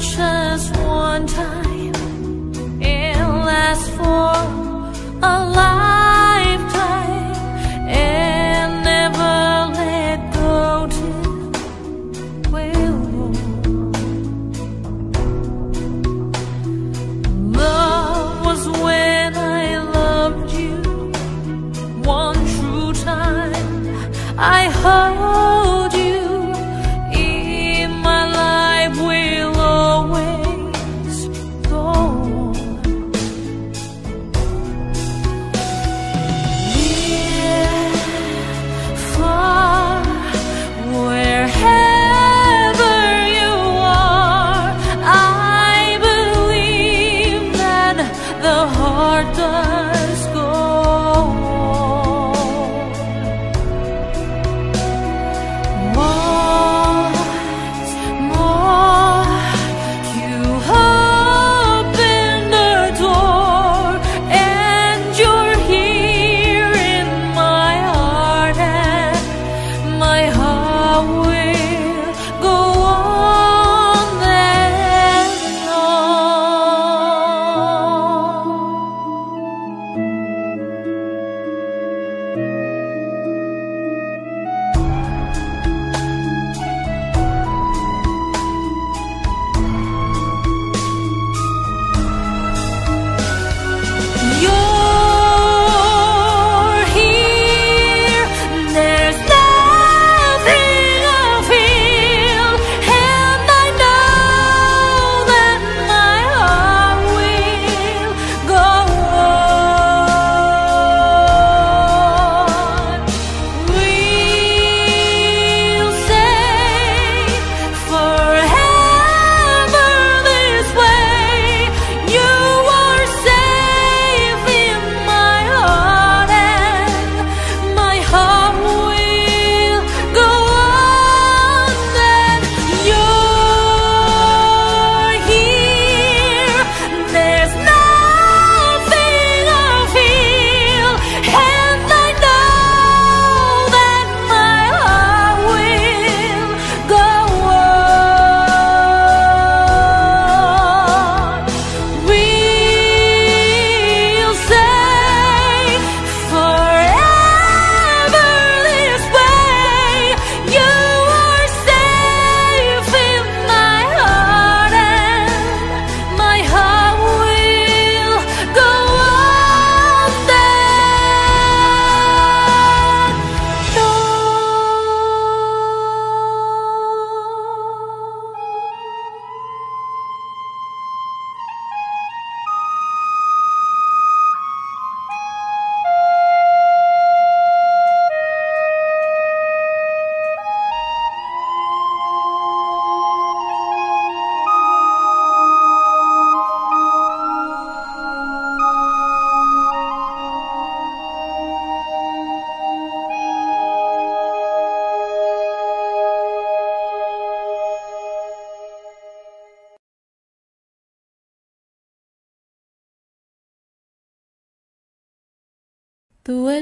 such one time, it lasts for a life.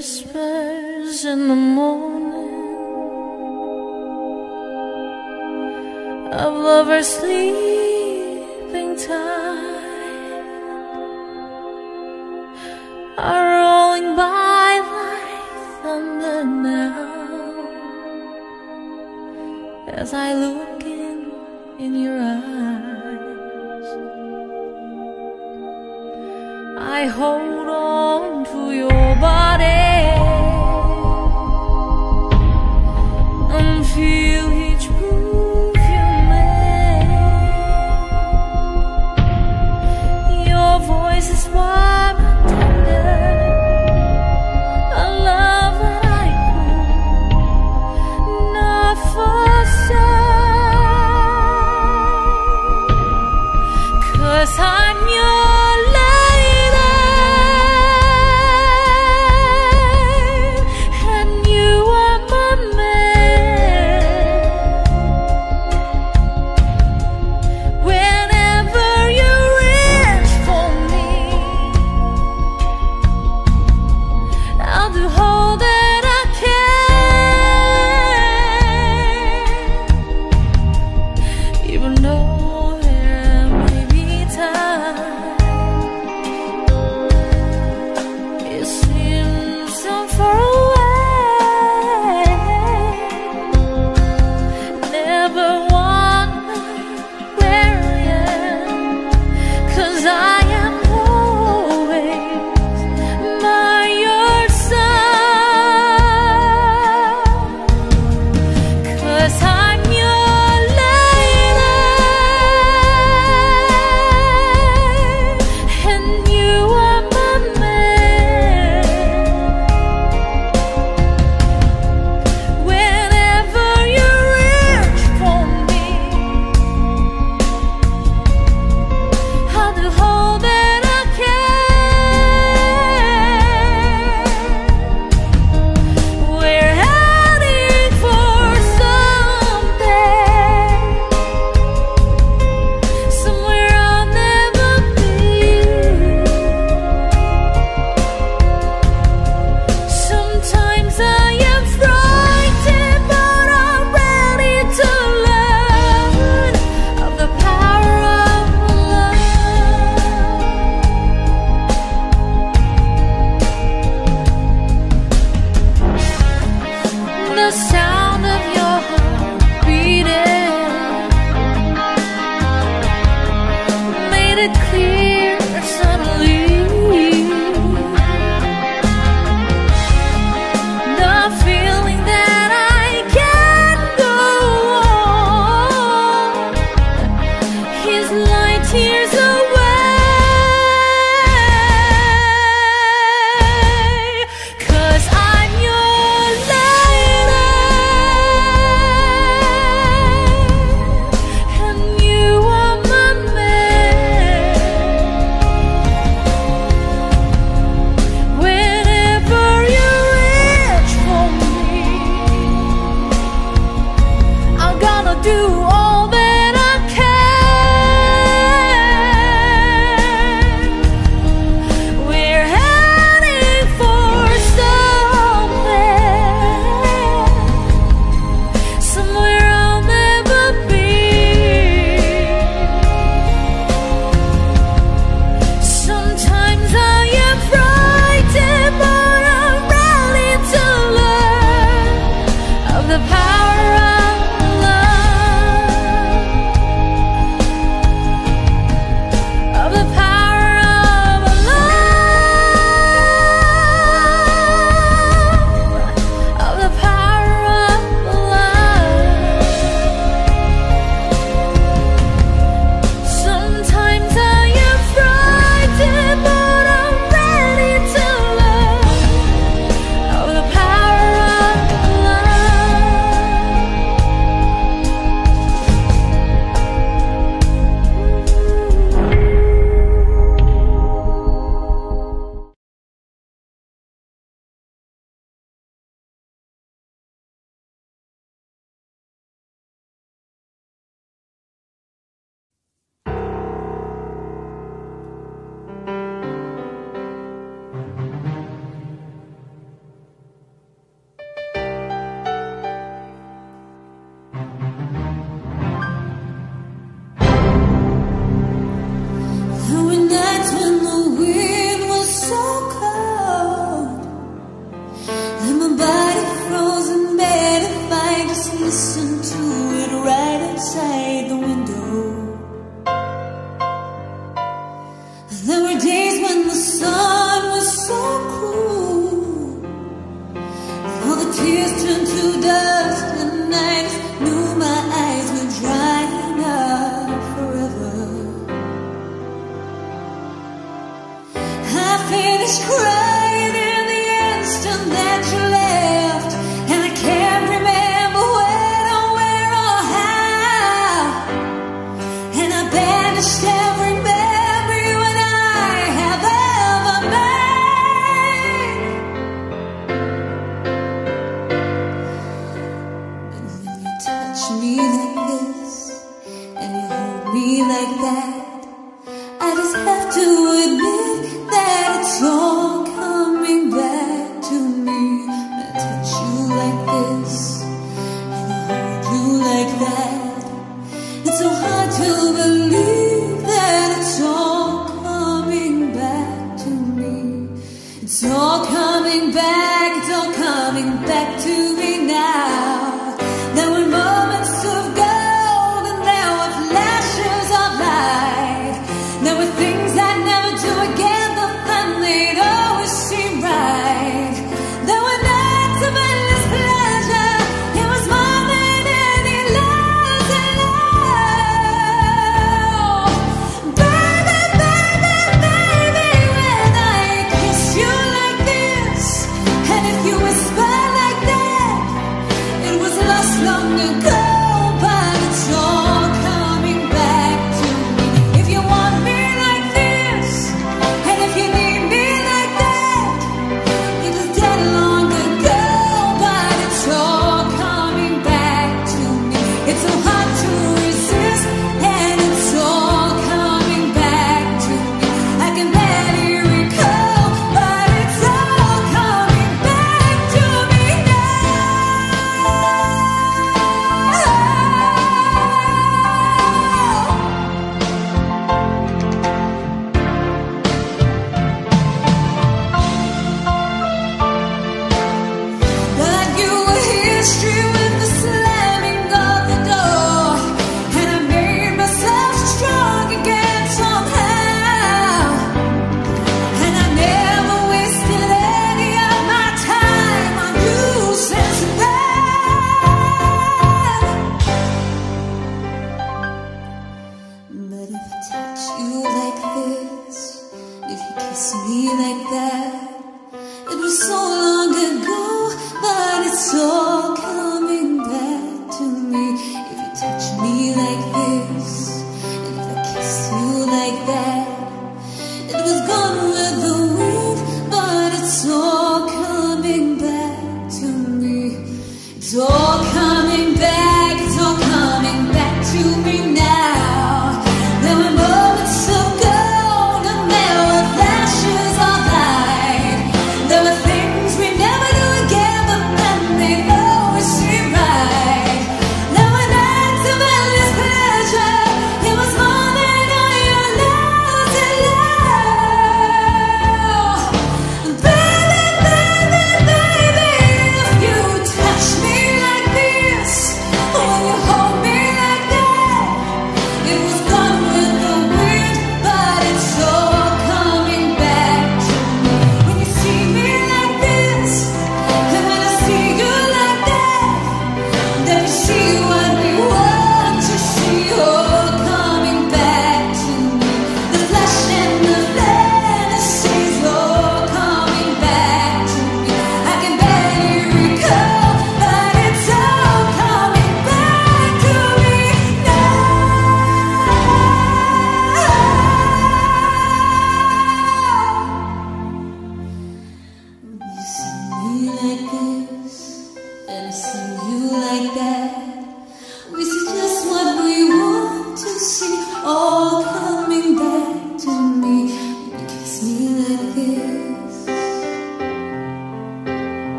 whisper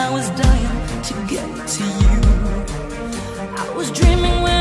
I was dying to get to you. I was dreaming when.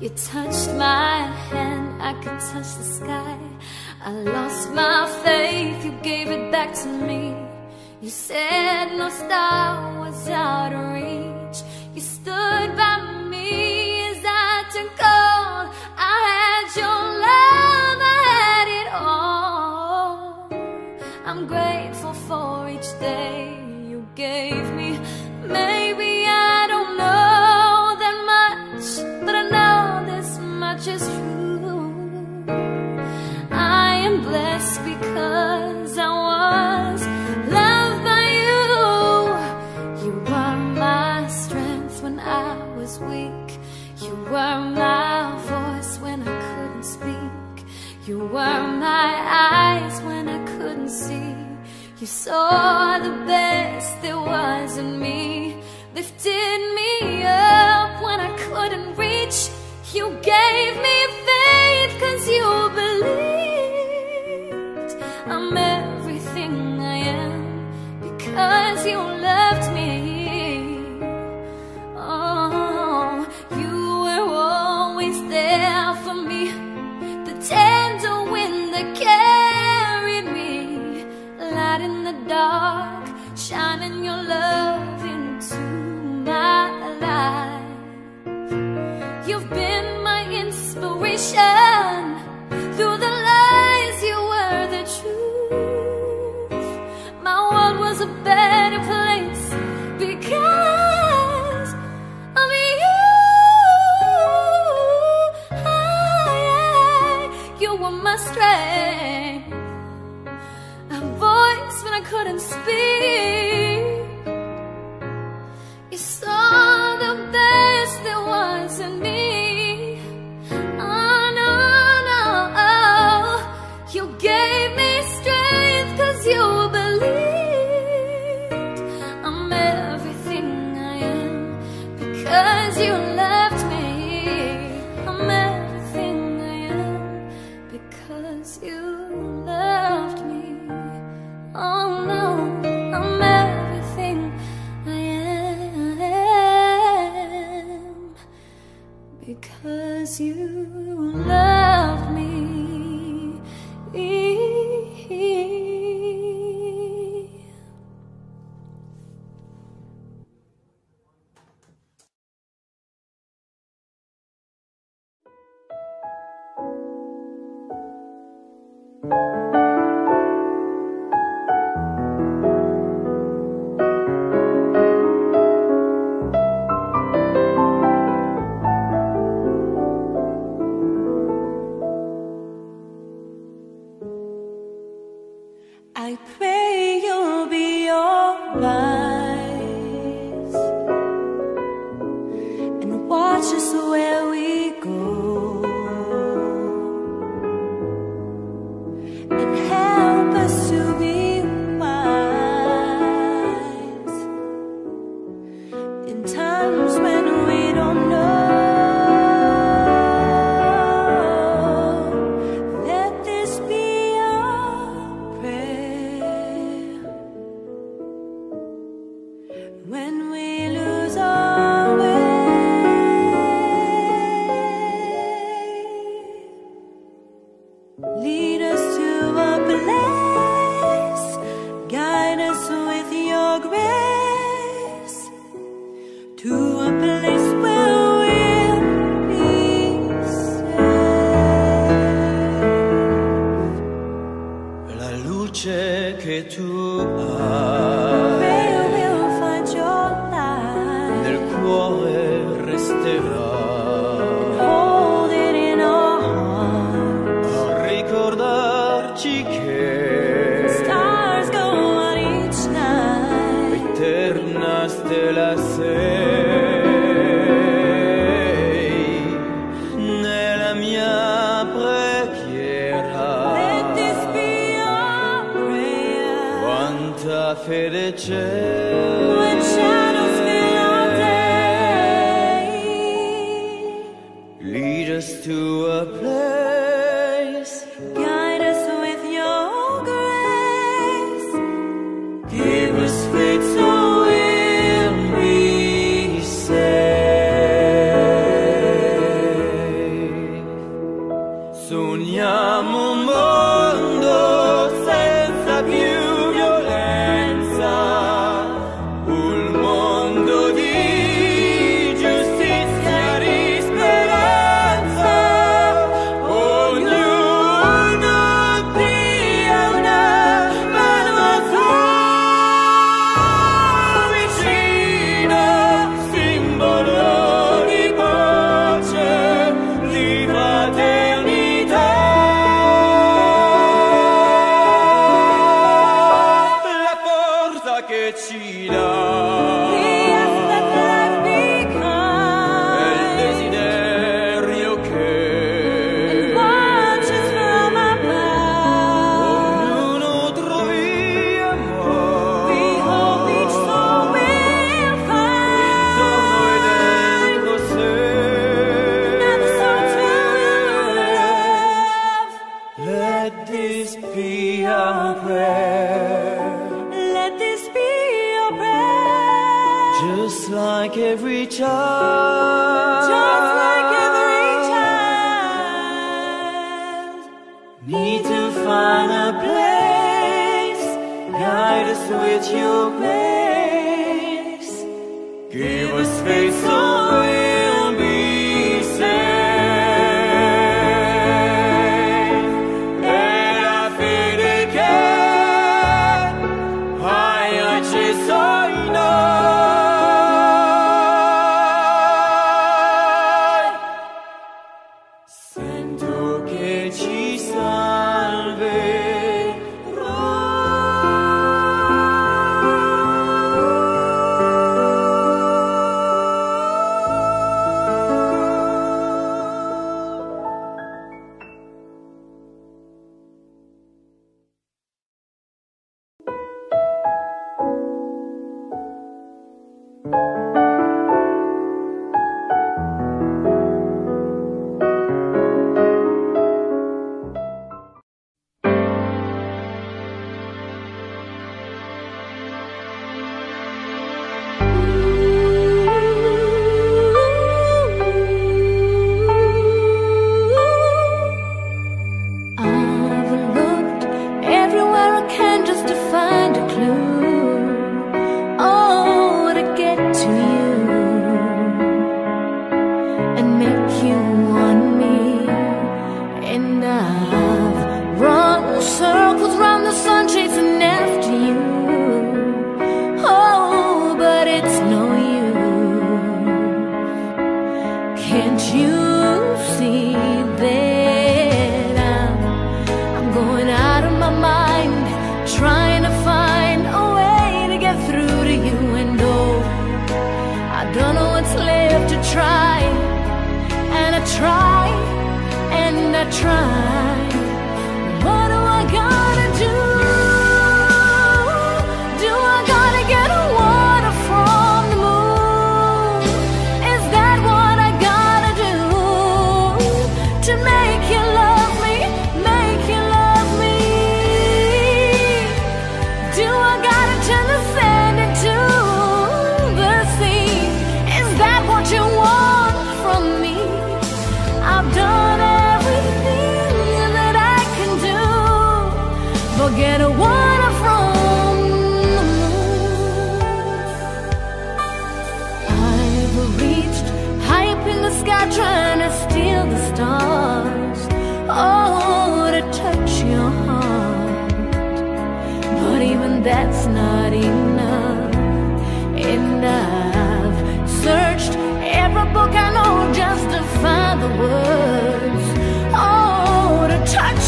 You touched my hand, I could touch the sky. I lost my faith, you gave it back to me. You said no star was out of reach. You stood I was weak. You were my voice when I couldn't speak. You were my eyes when I couldn't see. You saw the best there was in me. Lifted me up when I couldn't reach. You gave me faith cause you believed. dark, shining your love into my life. You've been my inspiration. couldn't speak. You saw the best that was in me. Oh, no, no, oh. You gave me strength cause you believed I'm everything I am because you loved me. I'm everything I am because you with your grace.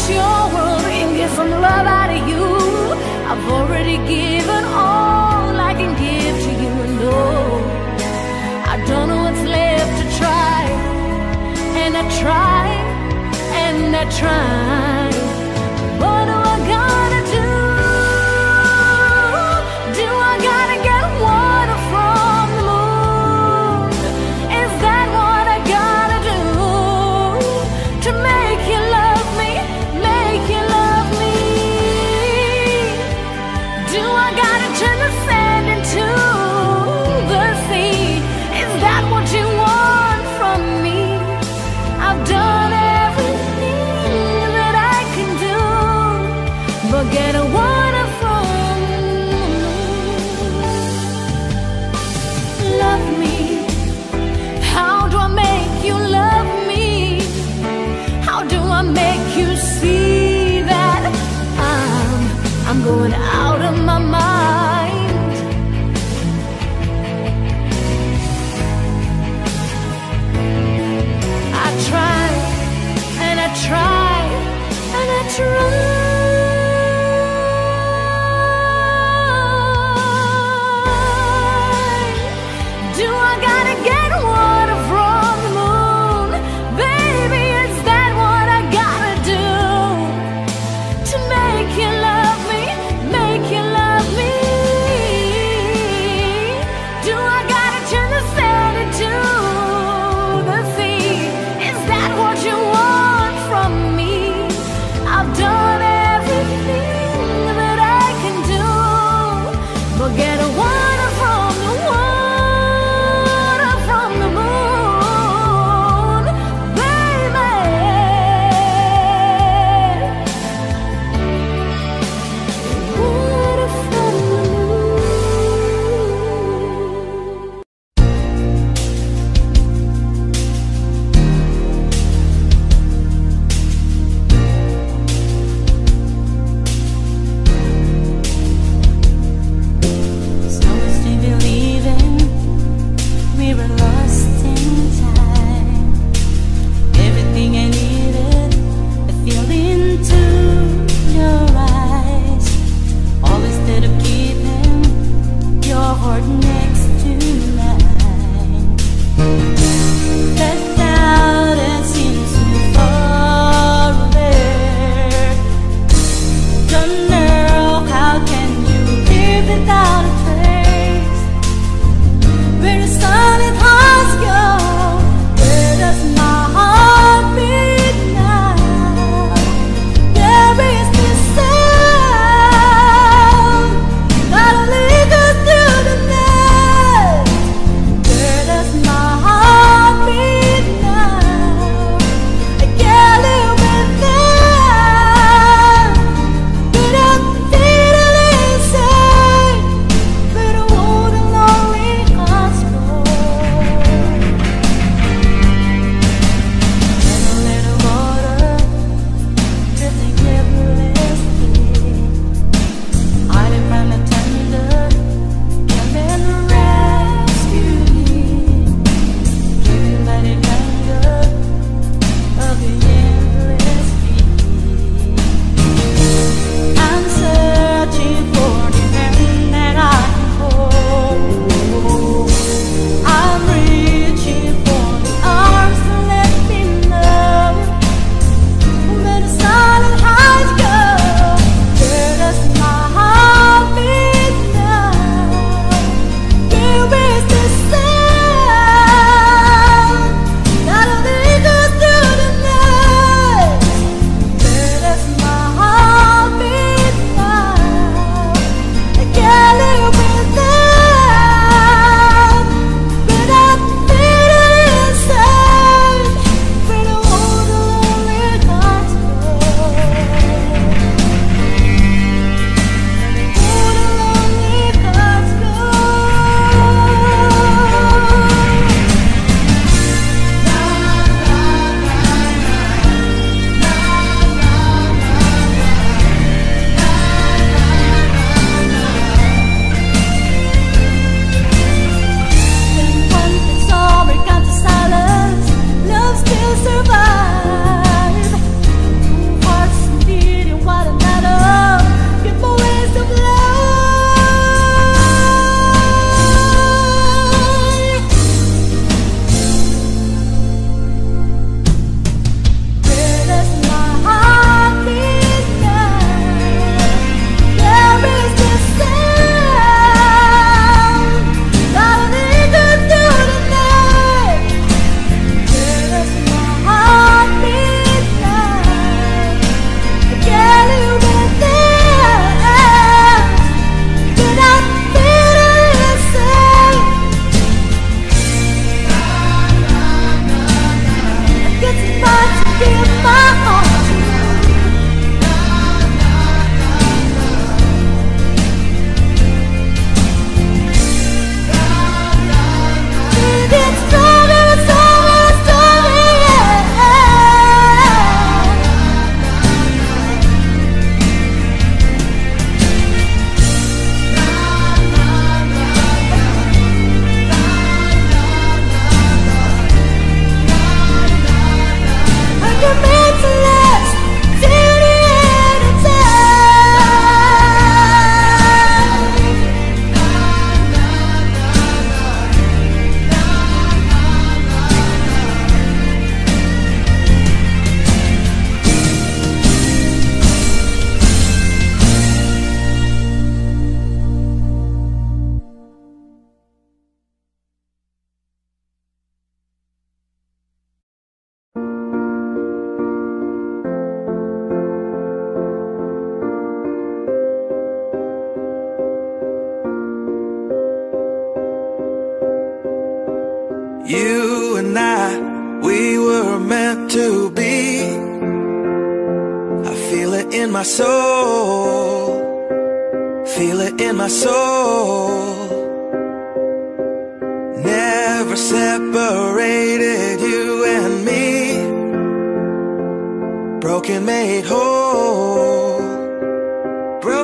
fix your world and get some love out of you. I've already given all I can give to you, and oh, I don't know what's left to try. And I try, and I try.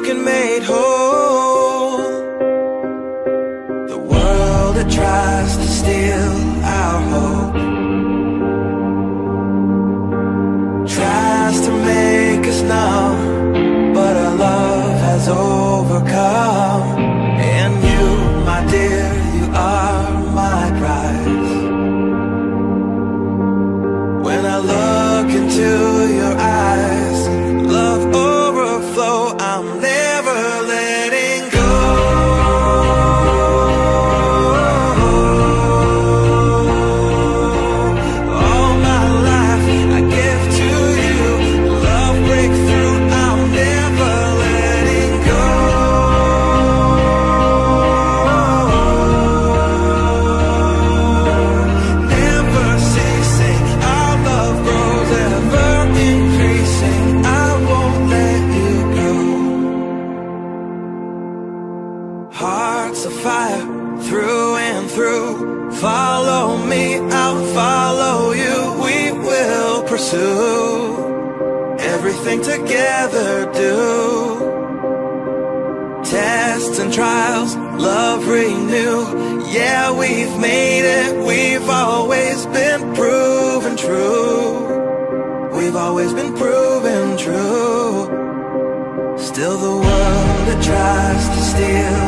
broken made whole always been proven true. Still the world that tries to steal